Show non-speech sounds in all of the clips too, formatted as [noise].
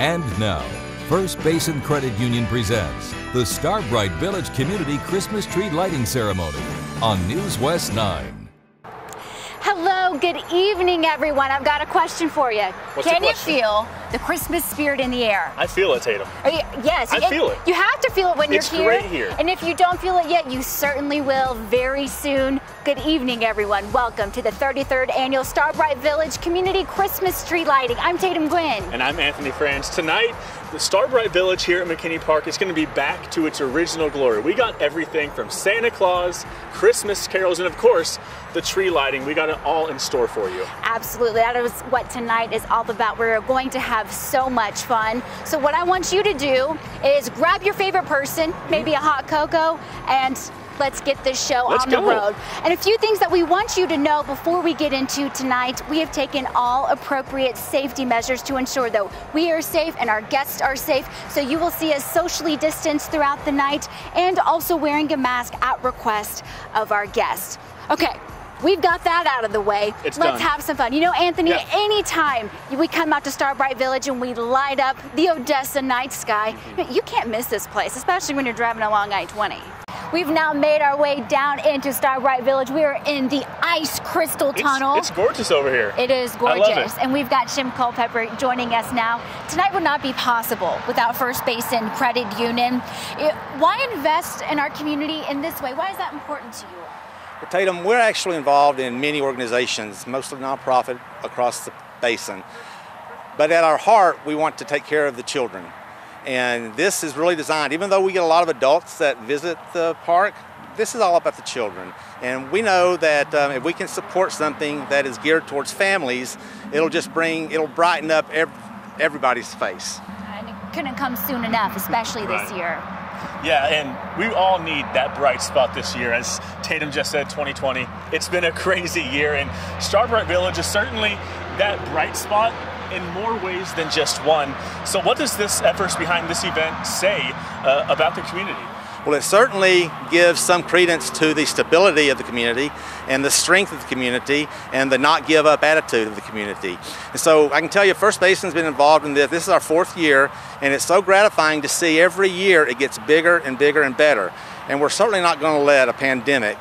And now, First Basin Credit Union presents the Starbright Village Community Christmas Tree Lighting Ceremony on News West 9. Hello, good evening, everyone. I've got a question for you. What's the Can you feel the Christmas spirit in the air? I feel it, Tatum. You, yes, I and feel it. You have to feel it when It's you're here. It's great here. And if you don't feel it yet, you certainly will very soon. Good evening, everyone. Welcome to the 33rd annual Starbright Village Community Christmas Tree Lighting. I'm Tatum Gwynn. And I'm Anthony Franz. Tonight, the Starbright Village here at McKinney Park is going to be back to its original glory. We got everything from Santa Claus, Christmas carols, and of course, the tree lighting. We got it all in store for you. Absolutely. That is what tonight is all about. We're going to have so much fun. So, what I want you to do is grab your favorite person, maybe a hot cocoa, and let's get this show Let's on the go. road. And a few things that we want you to know before we get into tonight we have taken all appropriate safety measures to ensure that we are safe and our guests are safe. So, you will see us socially distanced throughout the night and also wearing a mask at request of our guests. Okay. We've got that out of the way. It's Let's done. have some fun. You know, Anthony, Yeah. anytime we come out to Starbright Village and we light up the Odessa night sky, Mm-hmm. you can't miss this place, especially when you're driving along I 20. We've now made our way down into Starbright Village. We are in the Ice Crystal Tunnel. It's, gorgeous over here. It is love it. gorgeous. And we've got Jim Culpepper joining us now. Tonight would not be possible without First Basin Credit Union. It- why invest in our community in this way? Why is that important to you? Tatum, we're actually involved in many organizations, mostly nonprofit across the basin. But at our heart, we want to take care of the children. And this is really designed, even though we get a lot of adults that visit the park, this is all about the children. And we know that um, if we can support something that is geared towards families, it'll just bring, it'll brighten up ev- everybody's face. And it couldn't come soon enough, especially this Right. year. Yeah, and we all need that bright spot this year. As Tatum just said, 2020, it's been a crazy year, and Starbright Village is certainly that bright spot in more ways than just one. So, what does this efforts behind this event say uh, about the community? Well, it certainly gives some credence to the stability of the community and the strength of the community and the not give up attitude of the community. And so I can tell you, First Basin's been involved in this. This is our fourth year, and it's so gratifying to see every year it gets bigger and bigger and better. And we're certainly not going to let a pandemic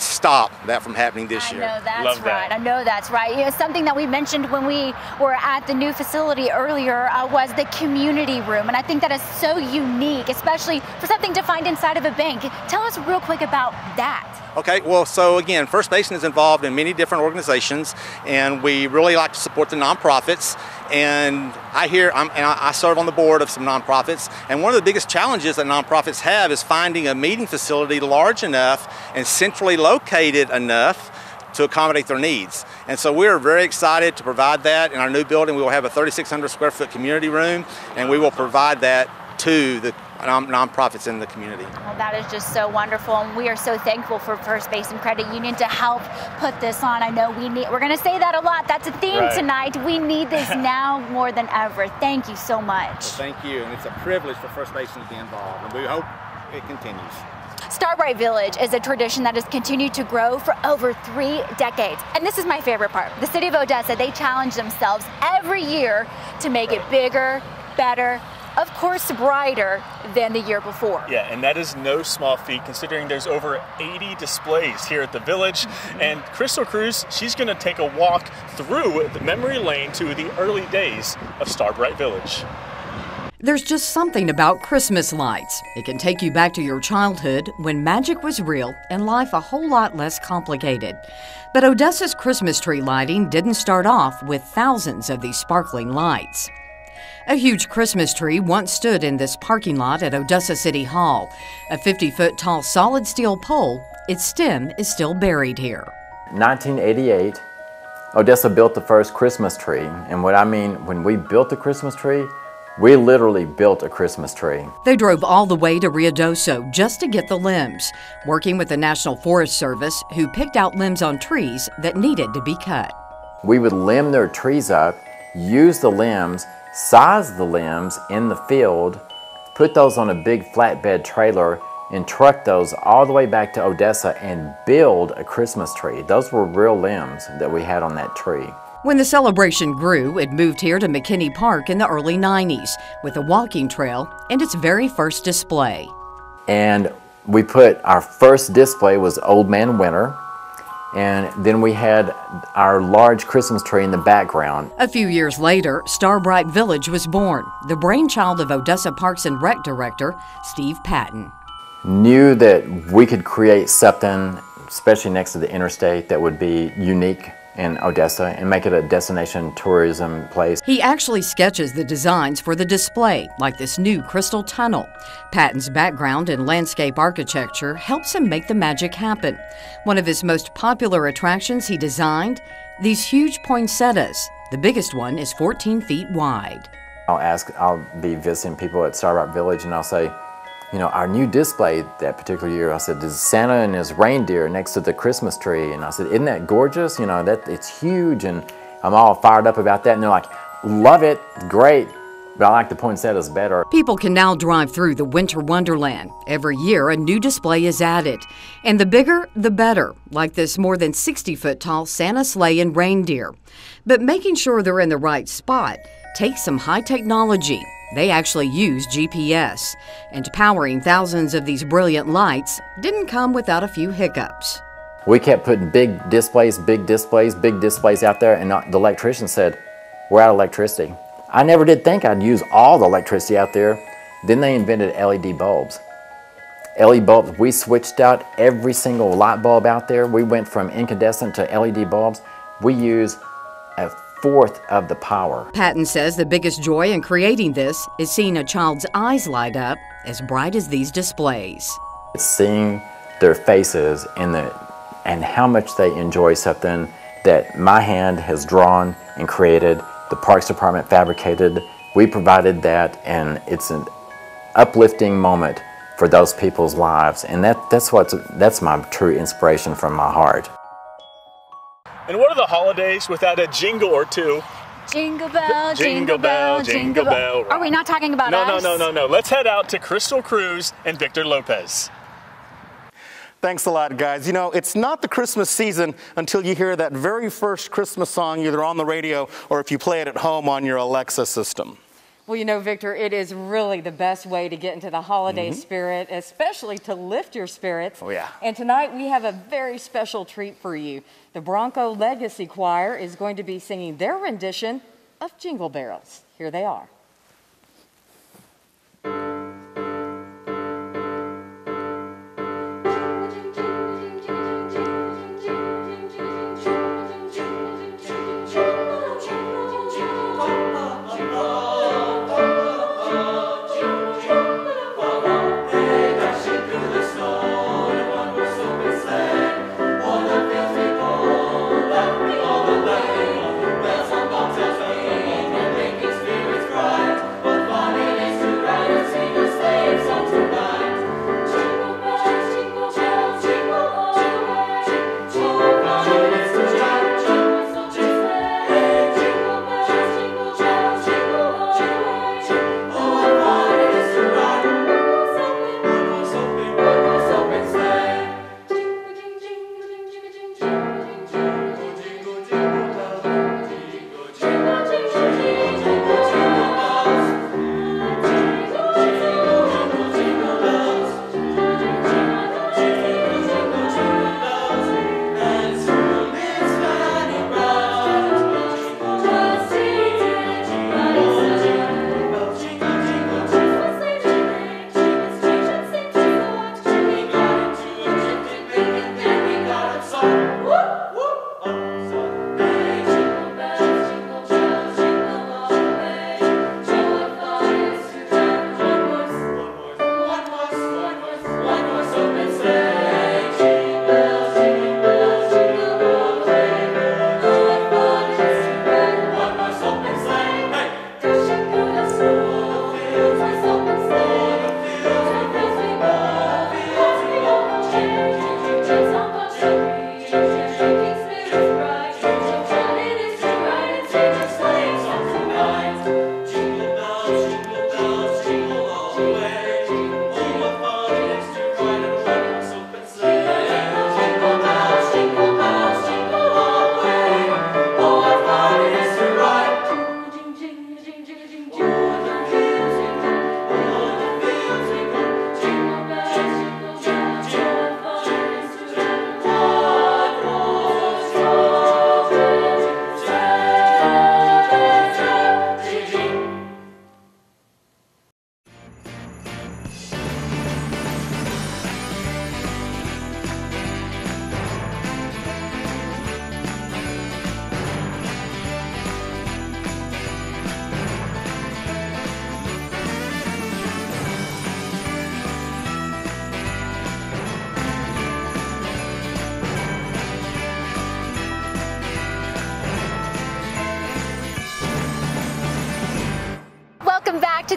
stop that from happening this I year. I know that's Love that. right. I know that's right. You know, something that we mentioned when we were at the new facility earlier uh, was the community room, and I think that is so unique, especially for something to find inside of a bank. Tell us real quick about that. Okay, well, so again, First Basin is involved in many different organizations, and we really like to support the nonprofits. And I hear, I'm, and I serve on the board of some nonprofits, and one of the biggest challenges that nonprofits have is finding a meeting facility large enough and centrally located enough to accommodate their needs. And so we're very excited to provide that in our new building. We will have a 3,600 square foot community room, and we will provide that to the non- nonprofits in the community. Well, that is just so wonderful, and we are so thankful for First Basin Credit Union to help put this on. I know we need. We're going to say that a lot. That's a theme Right. tonight. We need this [laughs] now more than ever. Thank you so much. Thank you, and it's a privilege for First Basin to be involved, and we hope it continues. Starbright Village is a tradition that has continued to grow for over three decades. And this is my favorite part. The city of Odessa, they challenge themselves every year to make it bigger, better, of course, brighter than the year before. Yeah, and that is no small feat considering there's over 80 displays here at the village. And Crystal Cruz, she's going to take a walk through the memory lane to the early days of Starbright Village. There's just something about Christmas lights. It can take you back to your childhood when magic was real and life a whole lot less complicated. But Odessa's Christmas tree lighting didn't start off with thousands of these sparkling lights. A huge Christmas tree once stood in this parking lot at Odessa City Hall. A 50 foot tall solid steel pole, its stem is still buried here. 1988, Odessa built the first Christmas tree. And what I mean, when we built the Christmas tree, we literally built a Christmas tree. They drove all the way to Ruidoso just to get the limbs, working with the National Forest Service, who picked out limbs on trees that needed to be cut. We would limb their trees up, use the limbs, size the limbs in the field, put those on a big flatbed trailer, and truck those all the way back to Odessa and build a Christmas tree. Those were real limbs that we had on that tree. When the celebration grew, it moved here to McKinney Park in the early 90s with a walking trail and its very first display. And we put our first display was Old Man Winter, and then we had our large Christmas tree in the background. A few years later, Starbright Village was born, the brainchild of Odessa Parks and Rec director Steve Patton. Knew that we could create something, especially next to the interstate, that would be unique in Odessa and make it a destination tourism place. He actually sketches the designs for the display, like this new crystal tunnel. Patton's background in landscape architecture helps him make the magic happen. One of his most popular attractions he designed, these huge poinsettias. The biggest one is 14 feet wide. I'll ask, I'll be visiting people at Starbright Village and I'll say, you know, our new display that particular year, I said, there's Santa and his reindeer next to the Christmas tree. And I said, isn't that gorgeous? You know, that it's huge. And I'm all fired up about that. And they're like, love it, great. But I like the poinsettias better. People can now drive through the Winter Wonderland. Every year, a new display is added. And the bigger, the better, like this more than 60 foot tall Santa sleigh and reindeer. But making sure they're in the right spot takes some high technology. They actually use GPS, and powering thousands of these brilliant lights didn't come without a few hiccups. We kept putting big displays, big displays, big displays out there, and the electrician said, We're out of electricity. I never did think I'd use all the electricity out there. Then they invented LED bulbs. LED bulbs, we switched out every single light bulb out there. We went from incandescent to LED bulbs. We use fourth of the power. Patton says the biggest joy in creating this is seeing a child's eyes light up as bright as these displays. It's Seeing their faces and, the, and how much they enjoy something that my hand has drawn and created, the Parks Department fabricated, we provided that, and it's an uplifting moment for those people's lives. And that, that's, what's, that's my true inspiration from my heart. And what are the holidays without a jingle or two? Jingle bell, jingle, bell, jingle bell. Are we not talking about no, us? No, no, no, no, no. Let's head out to Crystal Cruz and Victor Lopez. Thanks a lot, guys. You know, it's not the Christmas season until you hear that very first Christmas song either on the radio or if you play it at home on your Alexa system. Well, you know, Victor, it is really the best way to get into the holiday mm-hmm. spirit, especially to lift your spirits. Oh, yeah. And tonight we have a very special treat for you. The Bronco Legacy Choir is going to be singing their rendition of Jingle Barrels. Here they are.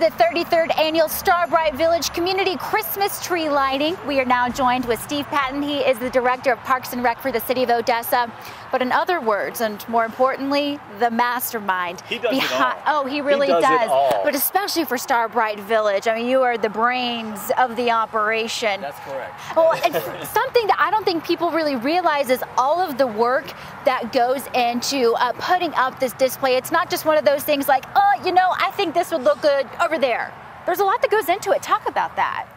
To the 33rd annual Starbright Village Community Christmas Tree Lighting. We are now joined with Steve Patton. He is the Director of Parks and Rec for the City of Odessa. But in other words, and more importantly, the mastermind. He does it all. Oh, he really he does. does. But especially for Starbright Village. I mean, you are the brains of the operation. That's correct. Well, and something that I don't think people really realize is all of the work that goes into uh, putting up this display. It's not just one of those things like, oh, you know, I think this would look good over there. There's a lot that goes into it. Talk about that.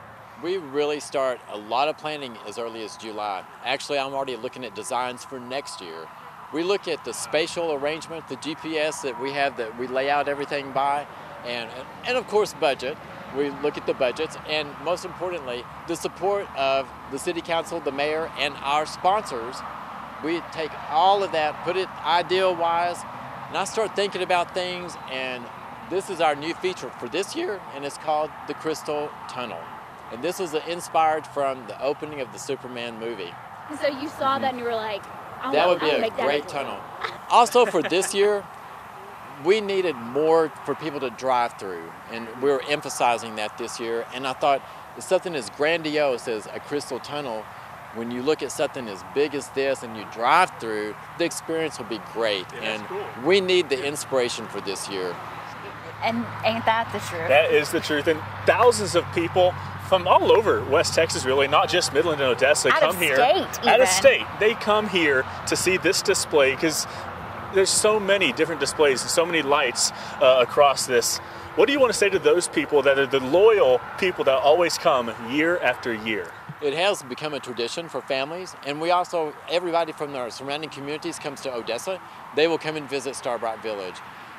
We really start a lot of planning as early as July. Actually, I'm already looking at designs for next year. We look at the spatial arrangement, the GPS that we have that we lay out everything by, and, and of course budget. We look at the budgets, and most importantly, the support of the city council, the mayor, and our sponsors. We take all of that, put it ideal wise, and I start thinking about things, and this is our new feature for this year, and it's called the Crystal Tunnel. And this was inspired from the opening of the Superman movie. So you saw that and you were like, I That want, would be I a want to make great that tunnel. Also for this year, we needed more for people to drive through, and we were emphasizing that this year. And I thought it's something as grandiose as a crystal tunnel. When you look at something as big as this and you drive through, the experience will be great. Yeah, and cool. we need the inspiration for this year. And ain't that the truth? That is the truth. And thousands of people from all over West Texas, really, not just Midland and Odessa, Out of come here. state, Out of state. They come here to see this display because there's so many different displays and so many lights uh, across this. What do you want to say to those people that are the loyal people that always come year after year? It has become a tradition for families, and we also, everybody from our surrounding communities comes to Odessa. They will come and visit Starbright Village.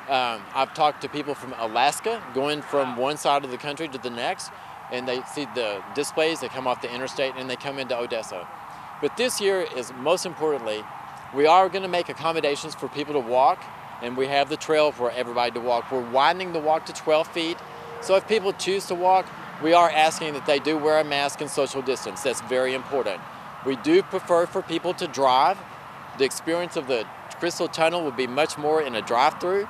Um, I've talked to people from Alaska going from one side of the country to the next, and they see the displays that come off the interstate and they come into Odessa. But this year is most importantly, we are going to make accommodations for people to walk, and we have the trail for everybody to walk. We're widening the walk to 12 feet, so if people choose to walk, we are asking that they do wear a mask and social distance. That's very important. We do prefer for people to drive. The experience of the Crystal Tunnel would be much more in a drive-through,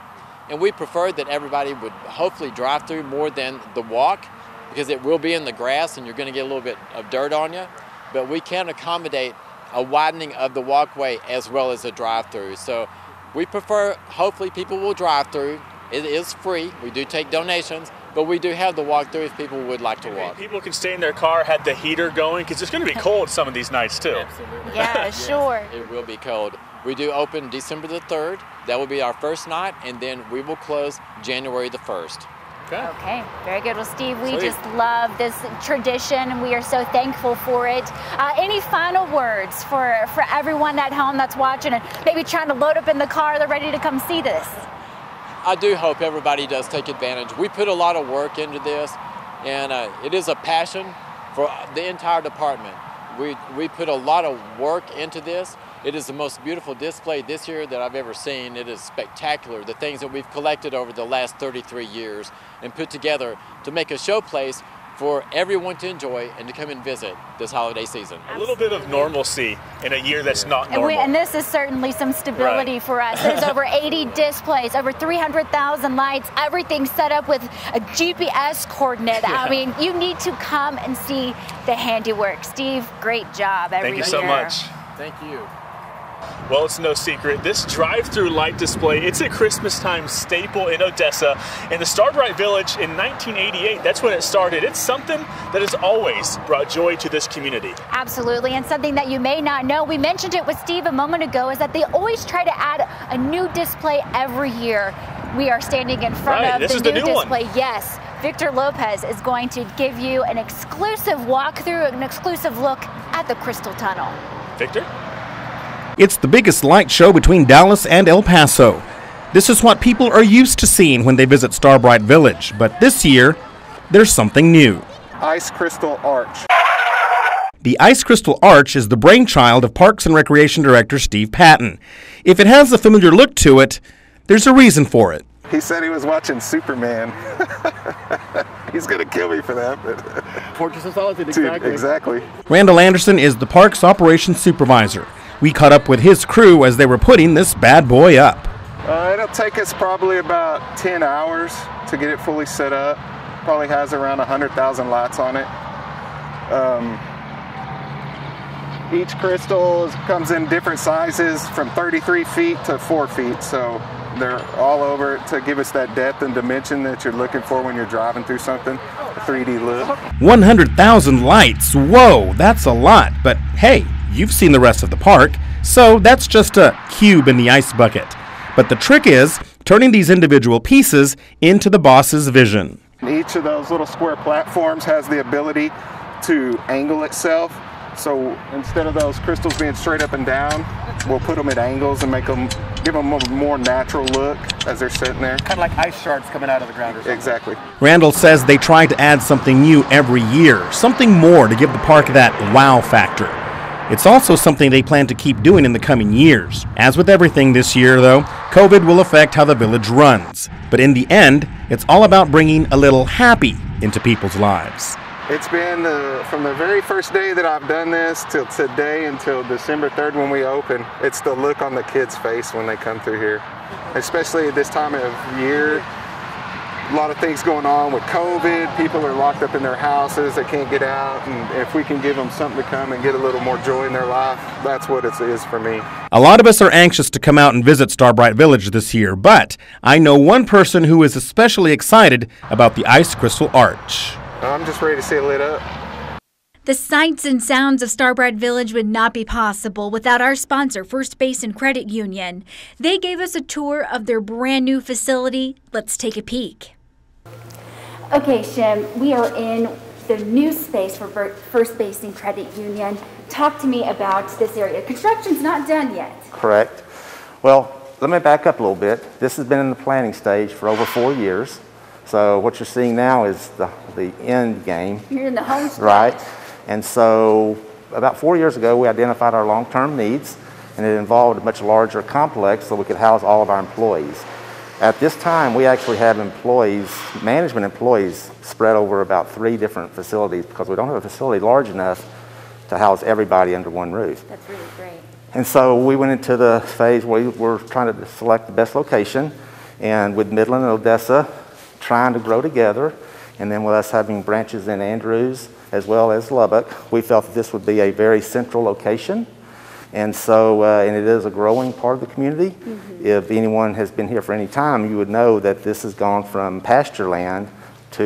and we prefer that everybody would hopefully drive through more than the walk because it will be in the grass and you're going to get a little bit of dirt on you. But we can accommodate a widening of the walkway as well as a drive-through. So we prefer, hopefully people will drive through. It is free. We do take donations, but we do have the walk-through if people would like to walk. People can stay in their car, had the heater going, because it's going to be cold some of these nights too. Absolutely. Yeah, sure. It will be cold. We do open December the 3rd. That will be our first night, and then we will close January the 1st. Okay, okay. very good. Well, Steve, we Sweet. just love this tradition and we are so thankful for it. Uh, any final words for, for everyone at home that's watching and maybe trying to load up in the car, they're ready to come see this? I do hope everybody does take advantage. We put a lot of work into this, and uh, it is a passion for the entire department. We, we put a lot of work into this. It is the most beautiful display this year that I've ever seen. It is spectacular. The things that we've collected over the last 33 years and put together to make a showplace for everyone to enjoy and to come and visit this holiday season. A little bit of normalcy in a year that's not And, normal. we, and this is certainly some stability Right. for us. There's over [laughs] 80 displays, over 300,000 lights, everything set up with a GPS coordinate. I mean, you need to come and see the handiwork. Steve, great job every Thank you so much. Thank you. Well, it's no secret. This drive-through light display, it's a Christmas time staple in Odessa. In the Starbright Village in 1988, that's when it started. It's something that has always brought joy to this community. Absolutely, and something that you may not know, we mentioned it with Steve a moment ago, is that they always try to add a new display every year. We are standing in front Right, of this the is the new, new one. display. Yes, Victor Lopez is going to give you an exclusive walkthrough, an exclusive look at the Crystal Tunnel. Victor? It's the biggest light show between Dallas and El Paso. This is what people are used to seeing when they visit Starbright Village, but this year, there's something new. Ice Crystal Arch. The Ice Crystal Arch is the brainchild of Parks and Recreation Director Steve Patton. If it has a familiar look to it, there's a reason for it. He said he was watching Superman. [laughs] He's gonna kill me for that, but Fortress of Solitude, Dude, exactly. exactly. Randall Anderson is the park's operations supervisor. We caught up with his crew as they were putting this bad boy up. Uh, it'll take us probably about 10 hours to get it fully set up. Probably has around 100,000 lights on it. Um, each crystal comes in different sizes from 33 feet to 4 feet, so they're all over to give us that depth and dimension that you're looking for when you're driving through something, a 3D look. 100,000 lights. Whoa, that's a lot. But hey, you've seen the rest of the park, so that's just a cube in the ice bucket. But the trick is turning these individual pieces into the boss's vision. Each of those little square platforms has the ability to angle itself so instead of those crystals being straight up and down, we'll put them at angles and make them, give them a more natural look as they're sitting there. Kind of like ice shards coming out of the ground or something. Exactly. Randall says they try to add something new every year, something more to give the park that wow factor. It's also something they plan to keep doing in the coming years. As with everything this year, though, COVID will affect how the village runs. But in the end, it's all about bringing a little happy into people's lives. It's been uh, from the very first day that I've done this till today until December 3rd when we open. It's the look on the kids' face when they come through here, especially at this time of year. A lot of things going on with COVID. People are locked up in their houses. They can't get out. And if we can give them something to come and get a little more joy in their life, that's what it is for me. A lot of us are anxious to come out and visit Starbright Village this year, but I know one person who is especially excited about the Ice Crystal Arch. I'm just ready to see it lit up. The sights and sounds of Starbright Village would not be possible without our sponsor, First Basin Credit Union. They gave us a tour of their brand new facility. Let's take a peek. Okay, Jim, we are in the new space for First Basin Credit Union. Talk to me about this area. Construction's not done yet. Correct. Well, let me back up a little bit. This has been in the planning stage for over four years. So what you're seeing now is the, the end game. You're in the home stretch. Right. And so about four years ago, we identified our long-term needs, and it involved a much larger complex so we could house all of our employees. At this time, we actually have employees, management employees, spread over about three different facilities because we don't have a facility large enough to house everybody under one roof. That's really great. And so we went into the phase where we were trying to select the best location, and with Midland and Odessa trying to grow together, and then with us having branches in Andrews as well as Lubbock, we felt that this would be a very central location and so, uh, and it is a growing part of the community. Mm -hmm. If anyone has been here for any time, you would know that this has gone from pasture land to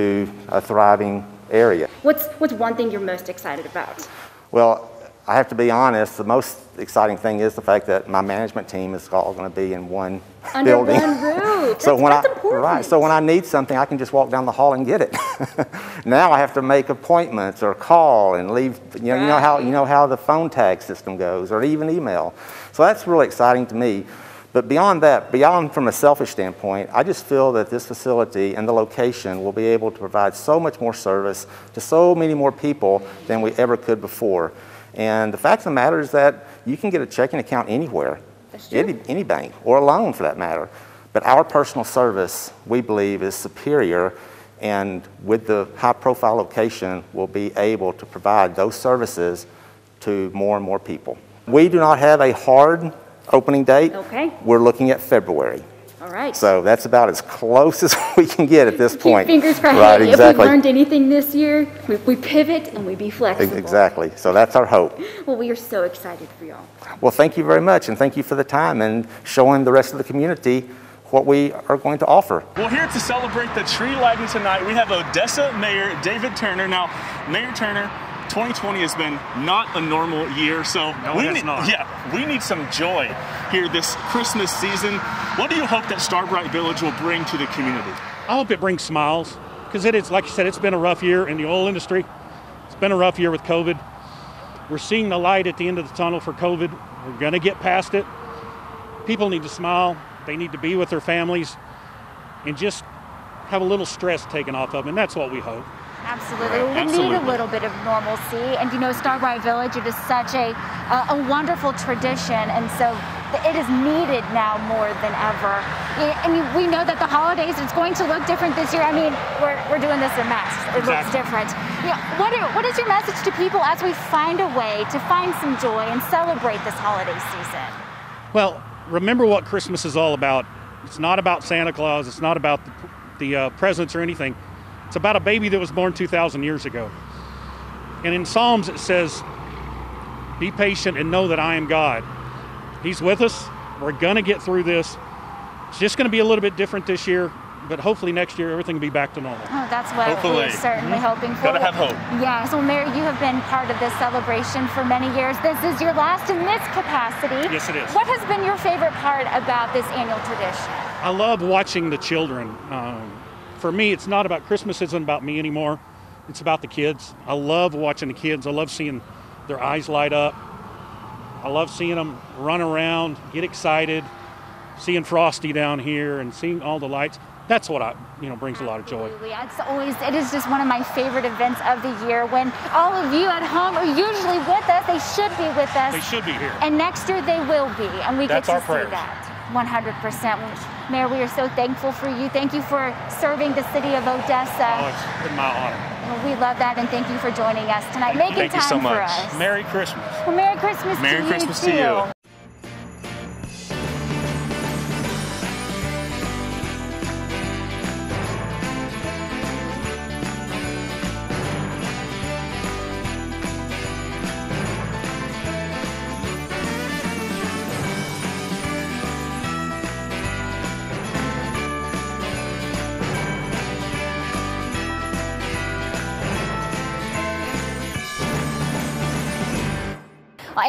a thriving area. What's, what's one thing you're most excited about? Well, I have to be honest, the most exciting thing is the fact that my management team is all going to be in one Under building. one roof. [laughs] so that's, when that's I, important. Right. So when I need something, I can just walk down the hall and get it. [laughs] now I have to make appointments or call and leave. You know, right. you know how you know how the phone tag system goes, or even email. So that's really exciting to me. But beyond that, beyond from a selfish standpoint, I just feel that this facility and the location will be able to provide so much more service to so many more people than we ever could before. And the fact of the matter is that you can get a checking account anywhere, any, any bank, or a loan for that matter. But our personal service, we believe, is superior, and with the high profile location, we'll be able to provide those services to more and more people. We do not have a hard opening date. Okay. We're looking at February. All right. So that's about as close [laughs] as we can get at this Keep point. fingers crossed. Right, exactly. If we learned anything this year, we, we pivot and we be flexible. Exactly. So that's our hope. Well, we are so excited for y'all. Well, thank you very much, and thank you for the time and showing the rest of the community what we are going to offer. Well, here to celebrate the tree lighting tonight, we have Odessa Mayor David Turner. Now, Mayor Turner, 2020 has been not a normal year, so no, we need, not. yeah, we need some joy here this Christmas season. What do you hope that Starbright Village will bring to the community? I hope it brings smiles because it is, like you said, it's been a rough year in the oil industry. It's been a rough year with COVID. We're seeing the light at the end of the tunnel for COVID. We're going to get past it. People need to smile. They need to be with their families and just have a little stress taken off of them. And that's what we hope. Absolutely. We Absolutely. need a little bit of normalcy. And you know, Star Starbright Village, it is such a, a, a wonderful tradition. And so it is needed now more than ever. Mean, we know that the holidays, it's going to look different this year. I mean, we're, we're doing this in masks. It exactly. looks different. You know, what, are, what is your message to people as we find a way to find some joy and celebrate this holiday season? Well, remember what Christmas is all about. It's not about Santa Claus. It's not about the the uh, presents or anything. It's about a baby that was born 2,000 years ago. And in Psalms it says, Be patient and know that I am God. He's with us. We're going to get through this. It's just going to be a little bit different this year, but hopefully next year everything will be back to normal. Oh, that's what Hopefully. we're certainly Mhm. hoping for. Gotta have hope. Yeah. So, Mayor, you have been part of this celebration for many years. This is your last in this capacity. Yes, it is. What has been your favorite part about this annual tradition? I love watching the children. Um, for me, it's not about Christmas isn't about me anymore. It's about the kids. I love watching the kids. I love seeing their eyes light up. I love seeing them run around, get excited, seeing Frosty down here, and seeing all the lights. That's what I, you know, brings a lot of joy. Absolutely. It's always, it is just one of my favorite events of the year when all of you at home are usually with us. They should be with us. They should be here. And next year they will be, and we That's get to prayers. see that. 100%. Mayor, we are so thankful for you. Thank you for serving the city of Odessa. Oh, it's been my honor. Well, we love that, and thank you for joining us tonight, making Thank you time so for much. us. Merry Christmas. Well, Merry Christmas Merry to Christmas you to you.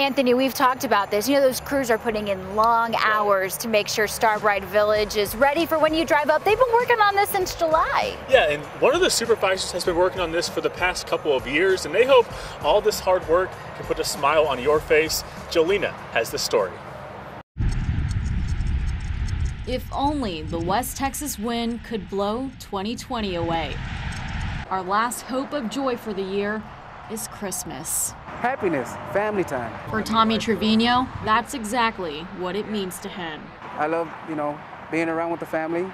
Anthony, we've talked about this. You know, those crews are putting in long hours to make sure Starbright Village is ready for when you drive up. They've been working on this since July. Yeah, and one of the supervisors has been working on this for the past couple of years, and they hope all this hard work can put a smile on your face. Jolena has the story. If only the West Texas wind could blow 2020 away. Our last hope of joy for the year is Christmas. Happiness, family time. For Tommy Trevino, that's exactly what it means to him. I love, you know, being around with the family,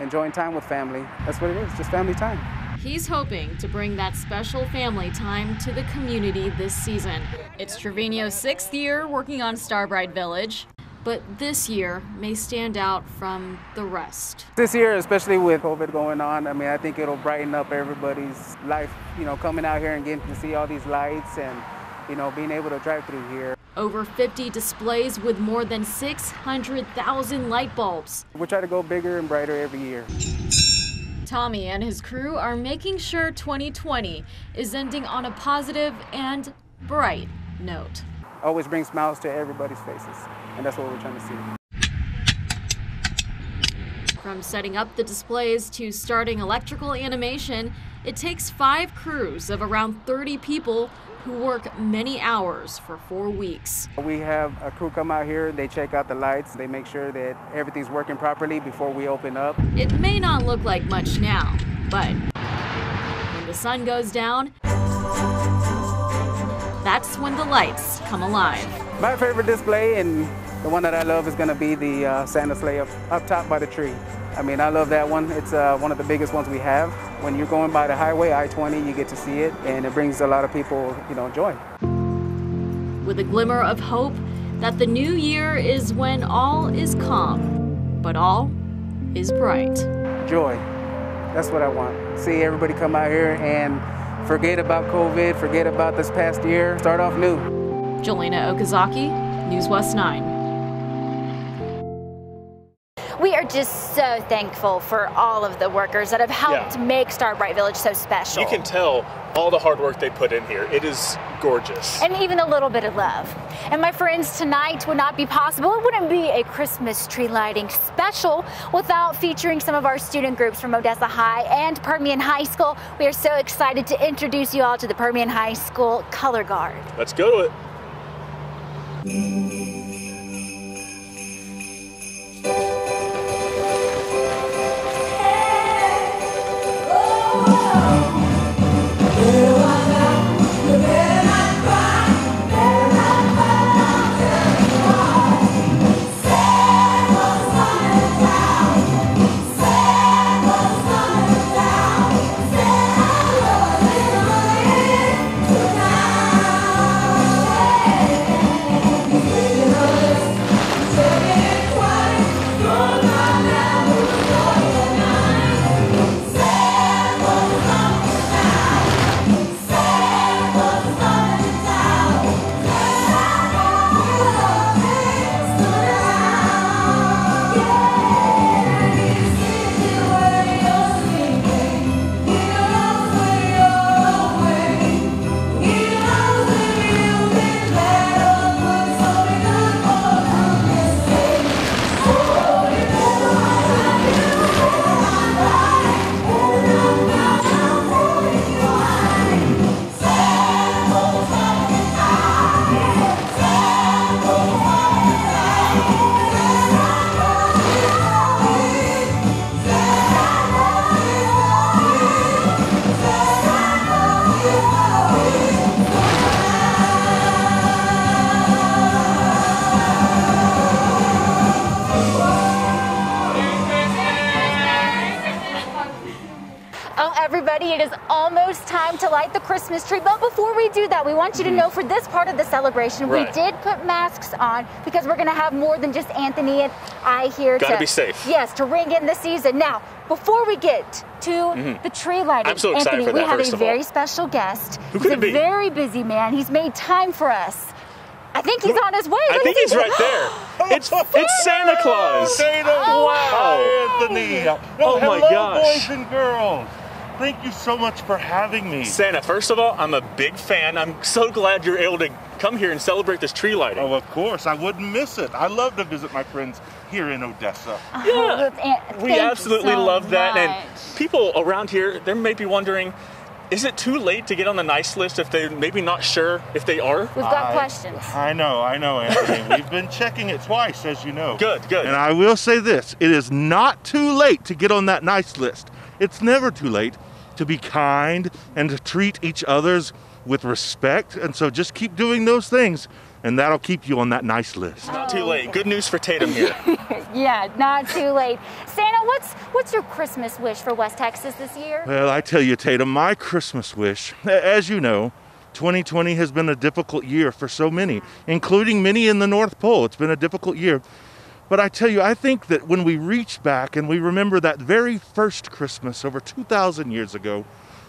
enjoying time with family. That's what it is, just family time. He's hoping to bring that special family time to the community this season. It's Trevino's sixth year working on Starbright Village, but this year may stand out from the rest. This year, especially with COVID going on, I mean, I think it'll brighten up everybody's life, you know, coming out here and getting to see all these lights and, you know, being able to drive through here. Over 50 displays with more than 600,000 light bulbs. We try to go bigger and brighter every year. Tommy and his crew are making sure 2020 is ending on a positive and bright note. Always bring smiles to everybody's faces, and that's what we're trying to see. From setting up the displays to starting electrical animation, it takes five crews of around 30 people who work many hours for four weeks. We have a crew come out here, they check out the lights, they make sure that everything's working properly before we open up. It may not look like much now, but when the sun goes down, that's when the lights come alive. My favorite display and the one that I love is going to be the uh, Santa sleigh up, up top by the tree. I mean, I love that one. It's uh, one of the biggest ones we have. When you're going by the highway, I-20, you get to see it, and it brings a lot of people, you know, joy. With a glimmer of hope that the new year is when all is calm, but all is bright. Joy. That's what I want. See everybody come out here and forget about COVID, forget about this past year, start off new. Jolena Okazaki, News West 9. Just so thankful for all of the workers that have helped Yeah. make Starbright Village so special. You can tell all the hard work they put in here. It is gorgeous. and even a little bit of love. And my friends, tonight would not be possible. It wouldn't be a Christmas tree lighting special without featuring some of our student groups from Odessa High and Permian High School. We are so excited to introduce you all to the Permian High School Color Guard. Let's go to it. Thank that, we want you to know for this part of the celebration, Right. we did put masks on because we're going to have more than just Anthony and I here Gotta to be safe. Yes, to ring in the season. Now, before we get to Mhm. the tree lighting, I'm so excited Anthony, for we have first a of all. very special guest. Who He's could a it be? very busy man. He's made time for us. I think he's on his way. I Look think he's right there. [gasps] It's it's Santa Claus. Tatum, Wow. Anthony. Oh hello, my gosh. boys and girls. Thank you so much for having me. Santa, first of all, I'm a big fan. I'm so glad you're able to come here and celebrate this tree lighting. Oh, of course. I wouldn't miss it. I love to visit my friends here in Odessa. Uh-huh. Yeah. we absolutely love that. And people around here, they may be wondering, is it too late to get on the nice list if they're maybe not sure if they are? We've got I- questions. I know, I know, Anthony. [laughs] We've been checking it twice, as you know. Good, good. And I will say this it is not too late to get on that nice list. It's never too late to be kind and to treat each others with respect. And so just keep doing those things, and that'll keep you on that nice list. Not too late. Good news for Tatum here. [laughs] Yeah, not too late. Santa, what's what's your Christmas wish for West Texas this year? Well, I tell you, Tatum, my Christmas wish, as you know, 2020 has been a difficult year for so many, including many in the North Pole. It's been a difficult year. But I tell you, I think that when we reach back and we remember that very first Christmas over 2,000 years ago,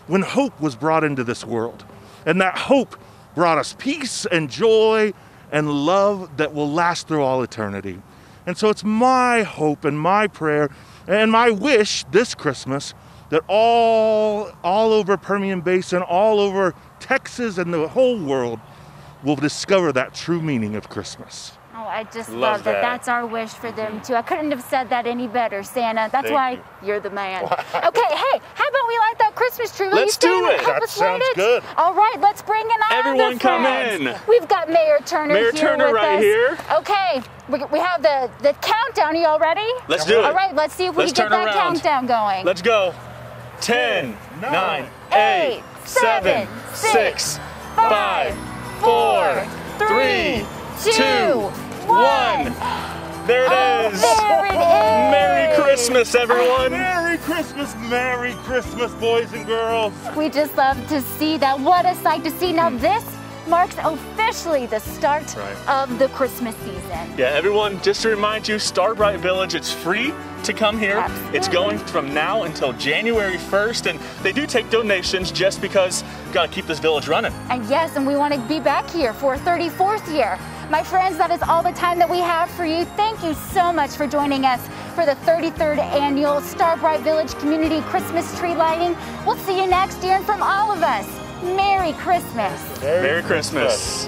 when hope was brought into this world, and that hope brought us peace and joy and love that will last through all eternity. And so it's my hope and my prayer and my wish this Christmas that all all over Permian Basin, all over Texas and the whole world will discover that true meaning of Christmas. I just Love love, that. that. That's our wish for them too. I couldn't have said that any better, Santa. That's Thank why you. you. are the man. [laughs] okay, hey, how about we light that Christmas tree? Will Let's you do it. That sounds it? good. All right, let's bring in our Everyone come friends. in. We've got Mayor Turner Mayor here Turner with right us. here. Okay, we, we have the the countdown. Are you all ready? Let's do it. All right, let's see if we Let's can get that around. countdown going. Let's go. 10, 9, 8, 7, 6, 5, 4, 3, 2, 1. There it oh, is. there it [laughs] is. Merry Christmas, everyone. Merry Christmas, Merry Christmas, boys and girls. We just love to see that. What a sight to see. Now this marks officially the start Right. of the Christmas season. Yeah, everyone, just to remind you, Starbright Village, it's free to come here. It's going from now until January 1st, and they do take donations just because we've got to keep this village running. And yes, and we want to be back here for 34th year. My friends, that is all the time that we have for you. Thank you so much for joining us for the 33rd annual Starbright Village Community Christmas Tree Lighting. We'll see you next year, and from all of us, Merry Christmas. Merry Christmas.